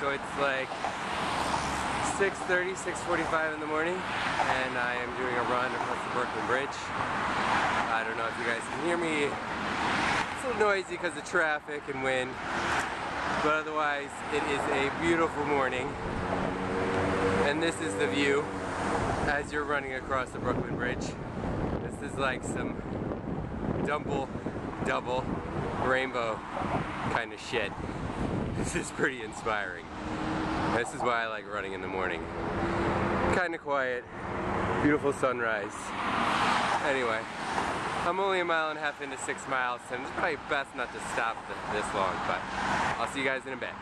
so it's like 6.30, 6.45 in the morning, and I am doing a run across the Brooklyn Bridge. I don't know if you guys can hear me. It's a little noisy because of traffic and wind, but otherwise it is a beautiful morning. And this is the view as you're running across the Brooklyn Bridge. This is like some double, double rainbow kind of shit. This is pretty inspiring. This is why I like running in the morning. Kind of quiet, beautiful sunrise. Anyway, I'm only a mile and a half into six miles, and it's probably best not to stop this long, but I'll see you guys in a bit.